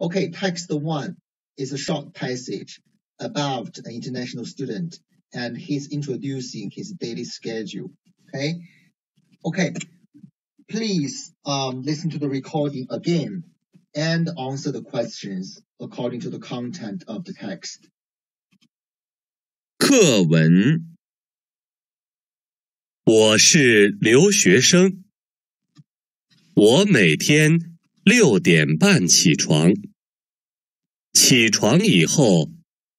Okay, text one is a short passage about an international student and he's introducing his daily schedule. Okay. Okay. Please um, listen to the recording again and answer the questions according to the content of the text. 课文，我是留学生。我每天 六点半起床。起床以后，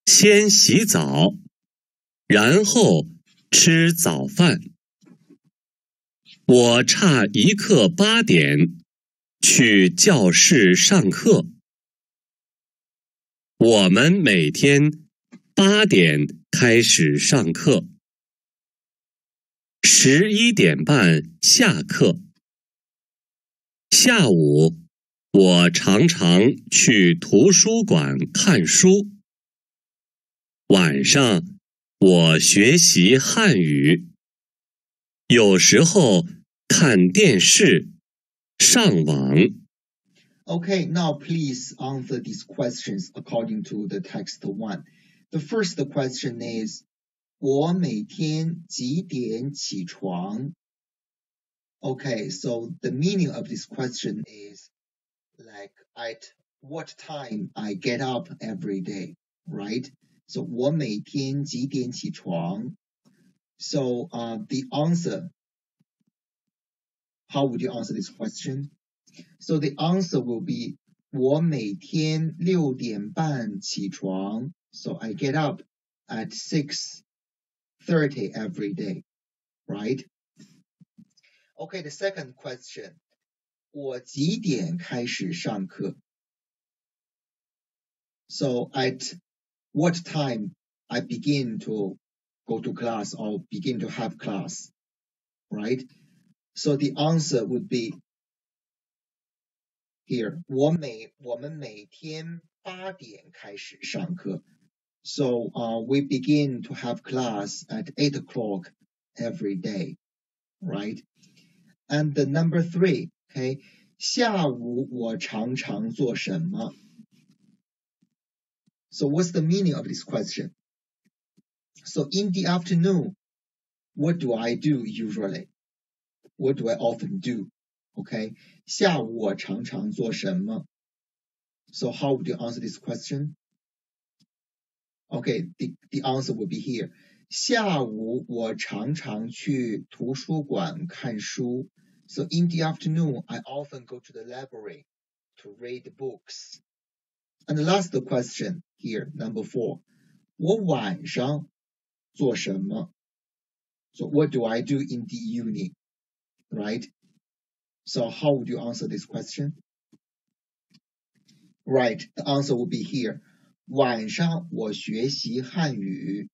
先洗澡，然后吃早饭。我差一刻八点去教室上课。我们每天八点开始上课，十一点半下课。下午，我常常去图书馆看书。晚上，我学习汉语。有时候。看电视，上网。Okay, now please answer these questions according to the text one. The first question is, 我每天几点起床? Okay, so the meaning of this question is like at what time I get up every day, right? So 我每天几点起床? So uh, the answer how would you answer this question? So the answer will be 我每天六点半起床. So I get up at 6.30 every day, right? Okay, the second question. 我几点开始上课? So at what time I begin to go to class or begin to have class, right? So the answer would be here. 我每我们每天八点开始上课. So uh, we begin to have class at eight o'clock every day, right? And the number three, okay. 下午我常常做什么? So what's the meaning of this question? So in the afternoon, what do I do usually? What do I often do? Okay. 下午我常常做什么? So how would you answer this question? Okay, the, the answer will be here. 下午我常常去图书馆看书. So in the afternoon, I often go to the library to read books. And the last question here, number four. 我晚上做什么? So what do I do in the evening? right? So how would you answer this question? Right, the answer will be here. 晚上我学习汉语，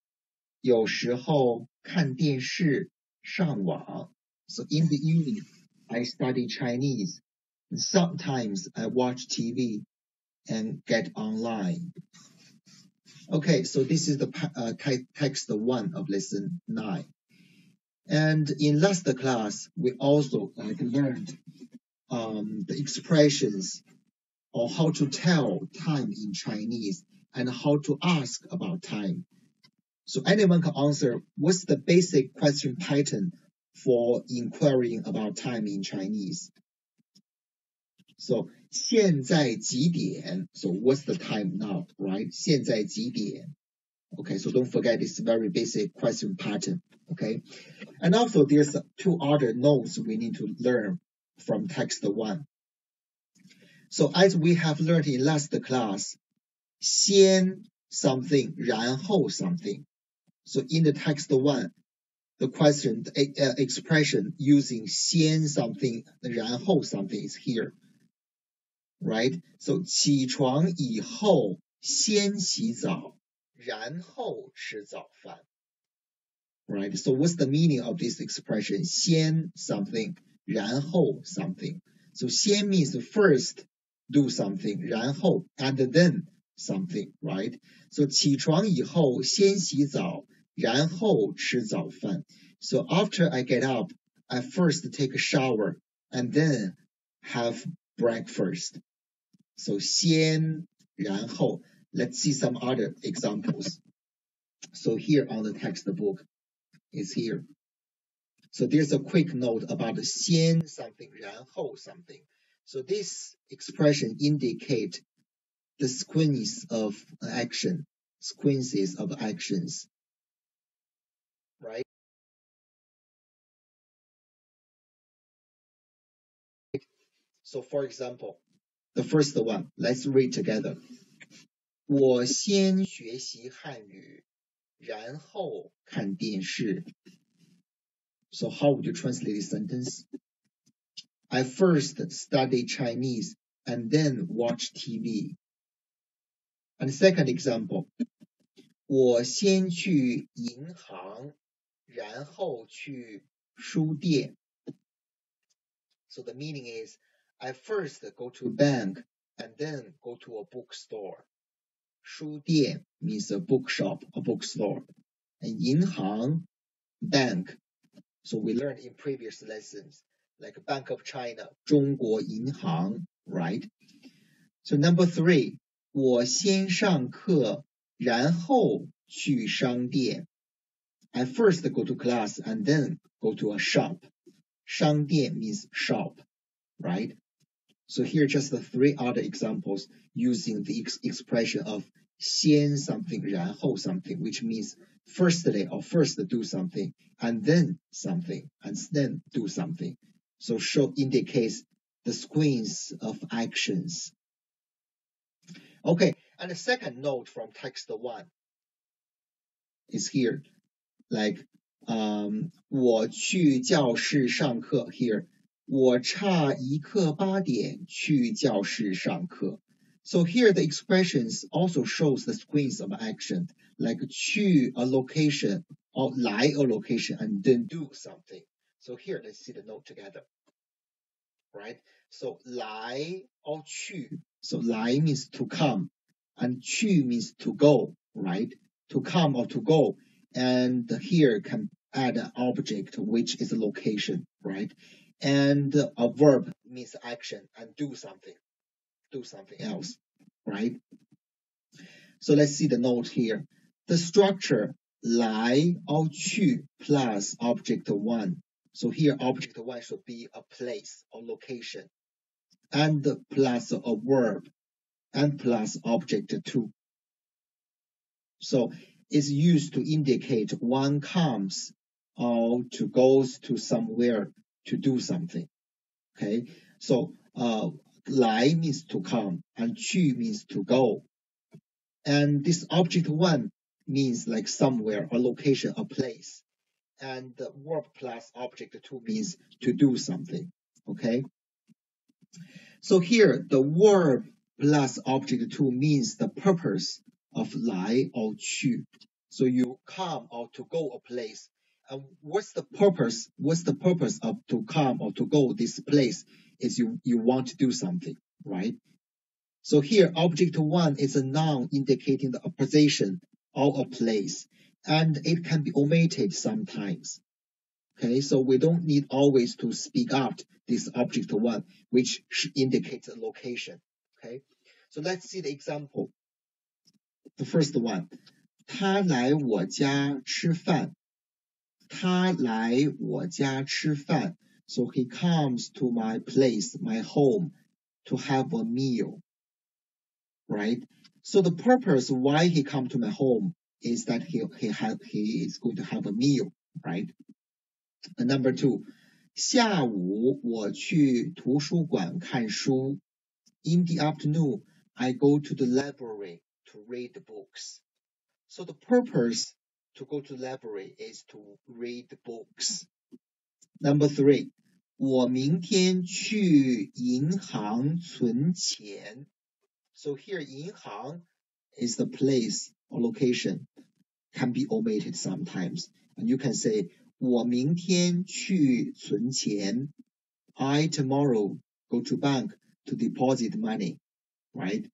有时候看电视、上网。So in the evening, I study Chinese. Sometimes I watch TV and get online. Okay, so this is the uh, text one of lesson nine. And in last class, we also learned um, the expressions or how to tell time in Chinese and how to ask about time. So anyone can answer what's the basic question pattern for inquiring about time in Chinese. So 现在几点? So what's the time now, right? 现在几点? Okay, so don't forget this very basic question pattern. Okay, and also there's two other notes we need to learn from text one. So as we have learned in last class, 先 something, 然后 something. So in the text one, the question, the uh, expression using 先 something, 然后 something is here. Right? So 起床以后先洗澡。然后吃早饭。Right? So what's the meaning of this expression? 先 something, 然后 something. So 先 means first do something, 然后 and then something, right? So 起床以后先洗澡， 然后吃早饭。So after I get up, I first take a shower and then have breakfast. So 先然后 Let's see some other examples. So here on the textbook is here. So there's a quick note about 先 something, 然后 something. So this expression indicate the sequence of action, sequences of actions, right? So for example, the first one, let's read together. 我先学习汉语，然后看电视。So how would you translate this sentence? I first study Chinese and then watch TV. And second example, 我先去银行， 然后去书店。So the meaning is, I first go to bank and then go to a bookstore. 书店 means a bookshop, a bookstore. And 银行 bank. So we learned in previous lessons, like Bank of China, 中国银行, right? So number three, 我先上课，然后去商店。 I first go to class and then go to a shop. 商店 means shop, right? So here are just the three other examples using the ex expression of 先 something 然后 something, which means firstly or first do something and then something and then do something. So show indicates the sequence of actions. Okay, and the second note from text one is here, like um 我去教室上课。Here. 我差一刻八点去教室上课。So here the expressions also shows the sequence of action. Like 去 a location or 来 a location and then do something. So here let's see the note together. Right? So 来 or 去. So 来 means to come and 去 means to go. Right? To come or to go. And here can add an object which is a location, right? and a verb means action and do something, do something else, right? So let's see the note here. The structure 来 or 去 plus object one. So here object one should be a place or location and plus a verb and plus object two. So it's used to indicate one comes or to goes to somewhere to do something. Okay, so uh, 来 means to come and 去 means to go. And this object one means like somewhere, a location, a place. And the verb plus object two means to do something. Okay. So here the verb plus object two means the purpose of 来 or 去. So you come or to go a place uh, what's the purpose? What's the purpose of to come or to go this place? Is you you want to do something, right? So here, object one is a noun indicating the position or a place, and it can be omitted sometimes. Okay, so we don't need always to speak out this object one, which indicates a location. Okay, so let's see the example. The first one, 他来我家吃饭。他来我家吃饭，so he comes to my place, my home, to have a meal, right? So the purpose why he come to my home is that he he have he is going to have a meal, right? And number two, 下午我去图书馆看书。In the afternoon, I go to the library to read the books. So the purpose to go to library is to read books. Number three, 我明天去银行存钱. So here 银行 is the place or location can be omitted sometimes. And you can say 我明天去存钱. I tomorrow go to bank to deposit money, right?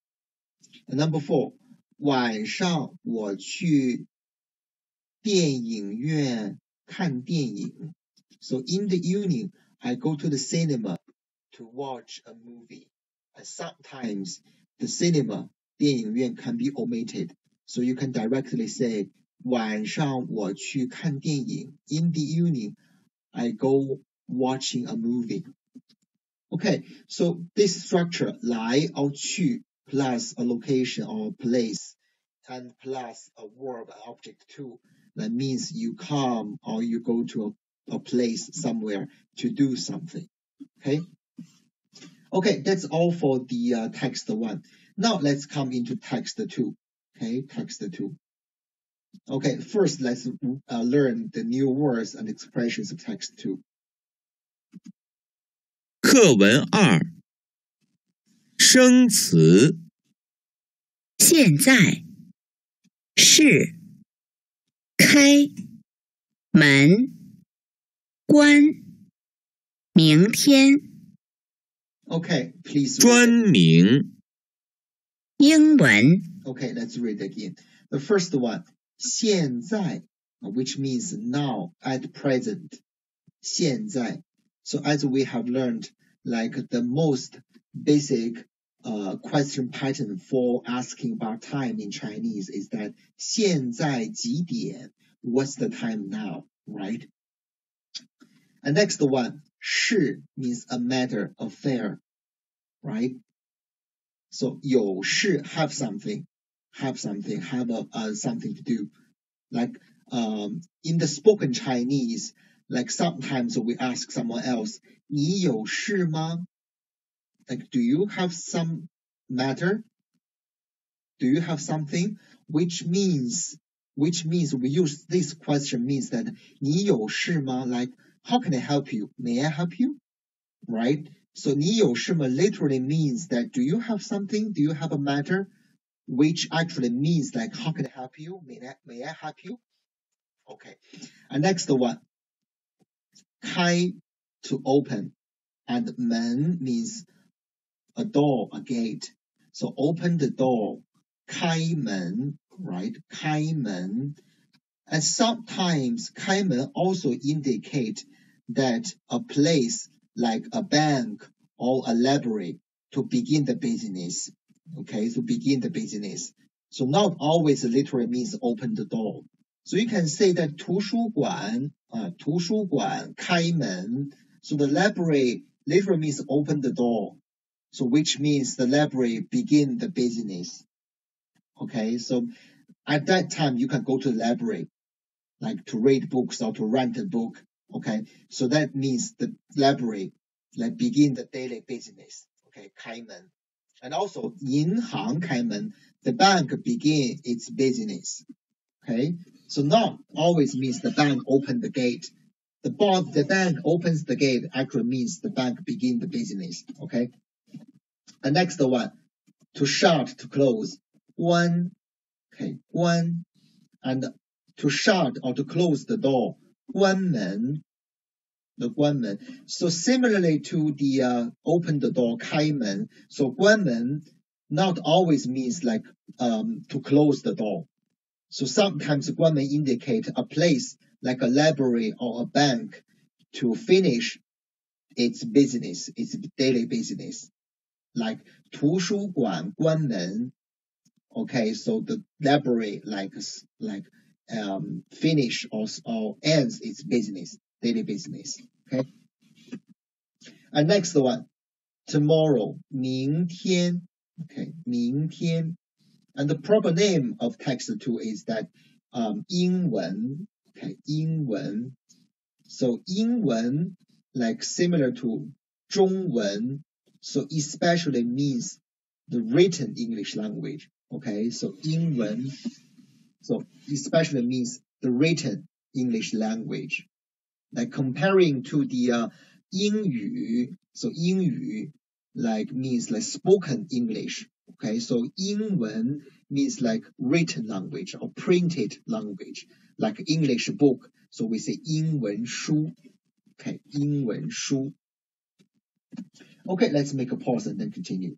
And number four, 晚上我去电影院看电影。So in the evening, I go to the cinema to watch a movie. And sometimes the cinema 电影院 can be omitted, so you can directly say 晚上我去看电影 In the evening, I go watching a movie. Okay, so this structure 来 or 去 plus a location or place and plus a verb object too. That means you come or you go to a, a place somewhere to do something. Okay. Okay, that's all for the uh, text one. Now let's come into text two. Okay, text two. Okay, first let's uh, learn the new words and expressions of text two. 课文二， 生词。现在是开门关明天 Okay, please. 专名英文 Okay, let's read again. The first one, 现在, which means now, at present. 现在. So as we have learned, like the most basic uh, question pattern for asking about time in Chinese is that 现在几点 what's the time now, right? And next one, 事 means a matter, affair, right? So 有事 have something, have something, have a, uh, something to do. Like um, in the spoken Chinese, like sometimes we ask someone else, 你有事吗? Like, do you have some matter? Do you have something? Which means, which means we use this question means that 你有事吗? Like, how can I help you? May I help you? Right? So 你有事吗 literally means that do you have something? Do you have a matter? Which actually means like how can I help you? May I, may I help you? Okay. And next one. 开 to open and 门 means a door, a gate. So open the door, 开门, right? 开门. And sometimes 开门 also indicate that a place like a bank or a library to begin the business. Okay, to begin the business. So not always literally means open the door. So you can say that 图书馆, uh, 图书馆开门. So the library literally means open the door. So which means the library begin the business. Okay, so at that time you can go to the library, like to read books or to rent a book. Okay, so that means the library like begin the daily business. Okay, Kaimen. And also Yinhang Kaimen, the bank begin its business. Okay, so now always means the bank open the gate the bond, the bank opens the gate actually means the bank begin the business. Okay. The next one, to shut, to close. One, okay, one, and to shut or to close the door. One men, the guanmen. So similarly to the uh, open the door, kaimen. So guanmen not always means like um, to close the door. So sometimes guanmen indicate a place like a library or a bank to finish its business, its daily business like 图书馆关门. Okay, so the library like like um finish or, or ends its business, daily business. Okay. And next one, tomorrow, 明天. Okay, 明天. And the proper name of text two is that um 英文. Okay, 英文. So 英文 like similar to 中文 so especially means the written English language. Okay, so 英文, so especially means the written English language. Like comparing to the uh, 英语, so 英语 like means like spoken English. Okay, so 英文 means like written language or printed language, like English book. So we say 英文书. Okay, 英文书. Okay, let's make a pause and then continue.